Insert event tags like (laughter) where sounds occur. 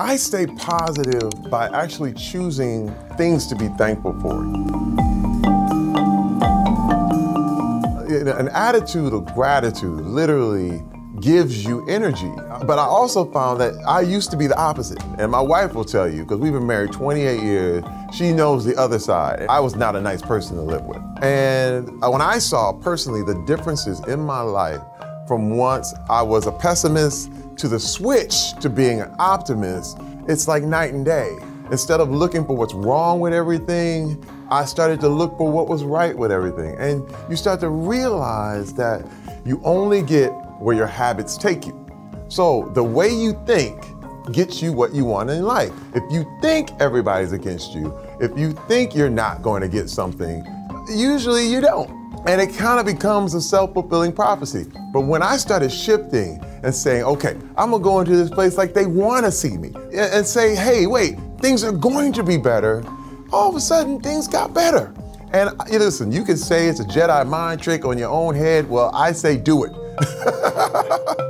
I stay positive by actually choosing things to be thankful for. An attitude of gratitude literally gives you energy. But I also found that I used to be the opposite. And my wife will tell you, because we've been married 28 years, she knows the other side. I was not a nice person to live with. And when I saw personally the differences in my life from once I was a pessimist to the switch to being an optimist, it's like night and day. Instead of looking for what's wrong with everything, I started to look for what was right with everything. And you start to realize that you only get where your habits take you. So the way you think gets you what you want in life. If you think everybody's against you, if you think you're not going to get something, usually you don't. And it kind of becomes a self fulfilling prophecy. But when I started shifting and saying, okay, I'm gonna go into this place like they wanna see me and say, hey, wait, things are going to be better, all of a sudden things got better. And uh, listen, you can say it's a Jedi mind trick on your own head. Well, I say do it. (laughs)